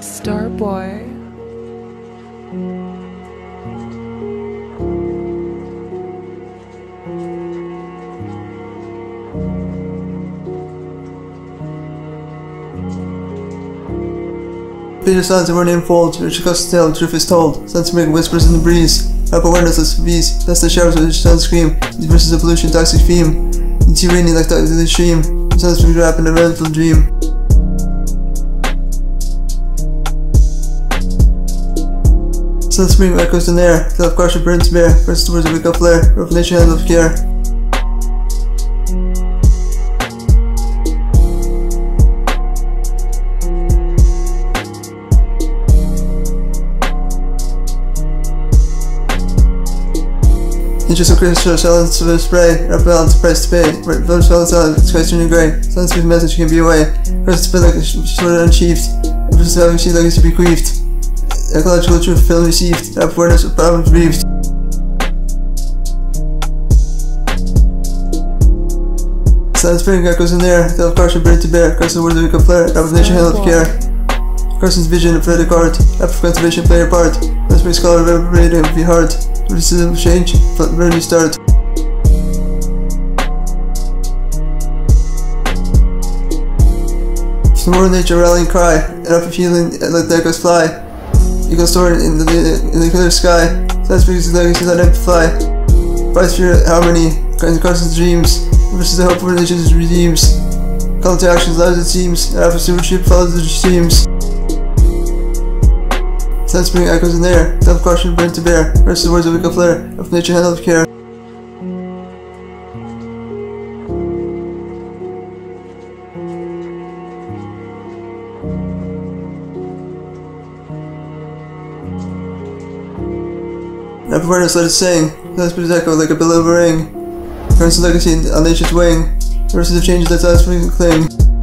Starboy. Peter signs of name unfold, Rachel Carson's tale, the truth is told. Sun spring whispers in the breeze. Up awareness as bees, dust the showers with sun scream. These verses of pollution, toxic theme. It's raining like the, the stream. Sun spring rap in a rental dream. Sun spring echoes in air, of crusher burns bare, verses towards a wake up flare, revelation of care. Interest of Christopher silence to the spray, rap balance, price to pay, village fellas on, sky turning grey, sunspeed message can be away, first spin like a sword unsheathed, versus having she legacy bequeathed, ecological truth film received, awareness of problems breathed. Sun spring echoes in there, tell caution bring to bear, Carson words of flare, rap of nature hand of care. Carson's vision of art, rap of conservation play a part, let's make scholar reverberate and be hard. Criticism of change, but do you start? Tomorrow nature rallying cry, and up a feeling let the echoes fly. Eagle soaring in the in the clear sky. Sad speaks the legacy that fly. Bright spirit harmony, Carson's dreams, versus the hope for nation's redeems. Call to actions as it seems, and after stewardship follows the streams. Sun spring echoes in the air, self caution burn to bear, versus words of wicked flare, of nature handled with care. Rap awareness let it sing, let us echo like a billow of a ring. Carson's legacy on nature's wing, verses of change that us cling.